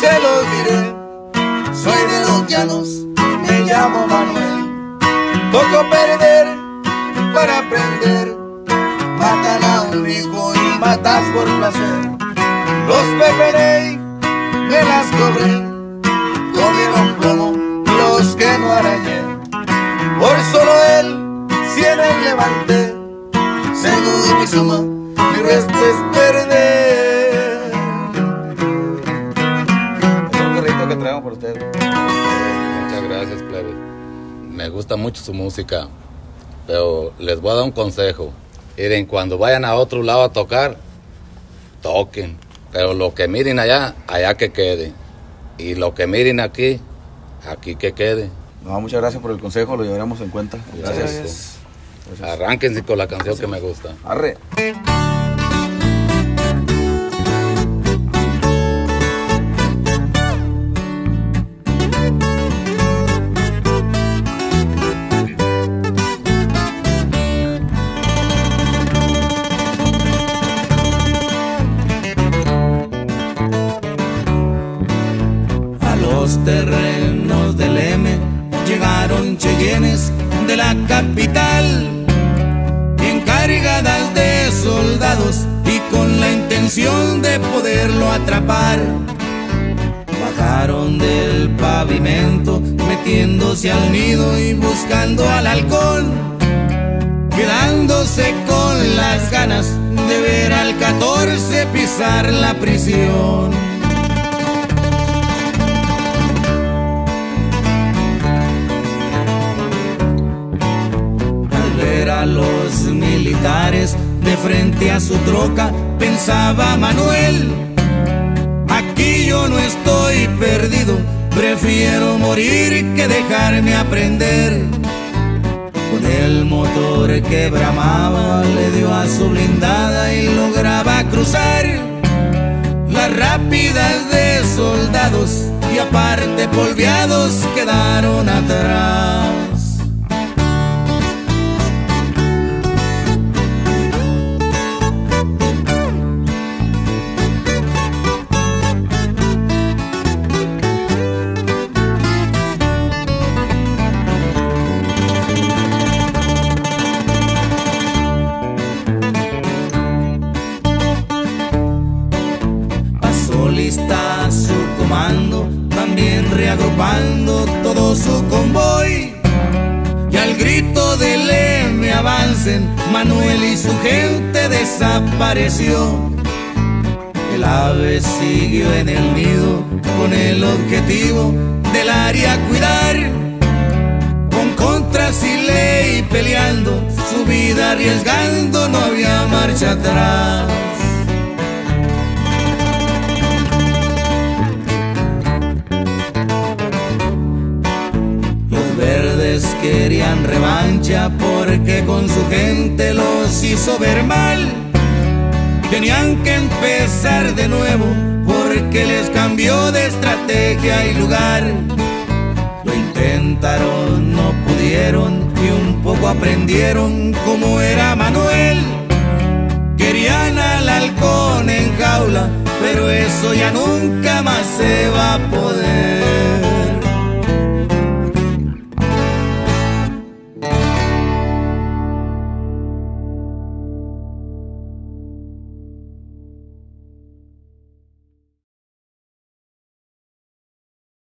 se lo diré. Soy de los llanos, me llamo Manuel. Toco perder para aprender. Matan a un hijo y matas por placer. Los peperé, me las cobré. Comieron plomo los que no arañé. Por solo él, cien el levanté. Según mi suma, Muchas gracias, plebe. Me gusta mucho su música, pero les voy a dar un consejo. Miren, cuando vayan a otro lado a tocar, toquen. Pero lo que miren allá, allá que quede. Y lo que miren aquí, aquí que quede. No, muchas gracias por el consejo, lo llevaremos en cuenta. Gracias. Arránquense con la canción que me gusta. Arre. Terrenos del M llegaron cheyennes de la capital, encargadas de soldados y con la intención de poderlo atrapar. Bajaron del pavimento, metiéndose al nido y buscando al halcón, quedándose con las ganas de ver al 14 pisar la prisión. Los militares de frente a su troca, pensaba Manuel, aquí yo no estoy perdido, prefiero morir que dejarme aprender. Con el motor que bramaba le dio a su blindada y lograba cruzar las rápidas de soldados y aparte polviados quedaron atrás. También reagrupando todo su convoy. Y al grito del M avancen, Manuel y su gente desapareció. El ave siguió en el nido con el objetivo del área cuidar. Con contras y peleando, su vida arriesgando, no había marcha atrás. Porque con su gente los hizo ver mal. Tenían que empezar de nuevo porque les cambió de estrategia y lugar. Lo intentaron, no pudieron y un poco aprendieron cómo era Manuel. Querían al halcón en jaula, pero eso ya nunca más se va a poder.